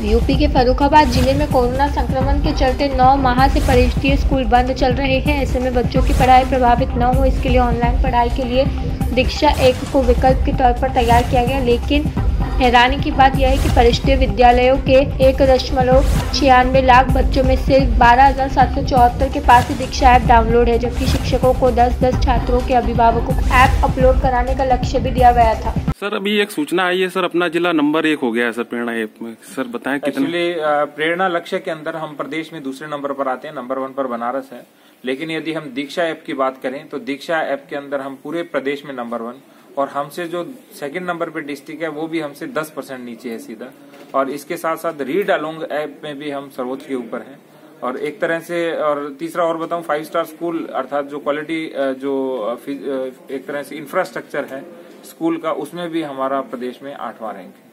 UP के फरुखाबाद ज़िले में कोरोना संक्रमण के चलते नौ माह से परिष्ठीय स्कूल बंद चल रहे हैं। ऐसे में बच्चों की पढ़ाई प्रभावित न हो, इसके लिए ऑनलाइन पढ़ाई के लिए दीक्षा एक को विकल्प के तौर पर तैयार किया गया। लेकिन हैरानी की बात यह है कि परिष्ठीय विद्यालयों के एक दशमलव छियानवे लाख बच्चों में सिर्फ़ बारह हज़ार सात सौ चौहत्तर के पास ही दीक्षा ऐप डाउनलोड है, जबकि शिक्षकों को दस दस छात्रों के अभिभावकों को ऐप अपलोड कराने का लक्ष्य भी दिया गया था। सर, अभी एक सूचना आई है, सर, अपना जिला नंबर एक हो गया है, सर, प्रेरणा ऐप में। सर, बताएँ कितने प्रेरणा लक्ष्य के अंदर हम प्रदेश में दूसरे नंबर पर आते हैं, नंबर वन पर बनारस है। लेकिन यदि हम दीक्षा ऐप की बात करें तो दीक्षा ऐप के अंदर हम पूरे प्रदेश में नंबर वन, और हमसे जो सेकंड नंबर पे डिस्ट्रिक्ट है, वो भी हमसे 10 परसेंट नीचे है सीधा। और इसके साथ साथ रीड अलोंग ऐप में भी हम सर्वोच्च के ऊपर हैं। और एक तरह से, और तीसरा और बताऊँ फाइव स्टार स्कूल अर्थात जो क्वालिटी जो एक तरह से इंफ्रास्ट्रक्चर है स्कूल का, उसमें भी हमारा प्रदेश में आठवां रैंक है।